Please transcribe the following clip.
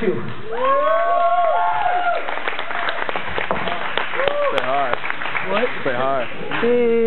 two. Say hi. What? Say hi. Hey.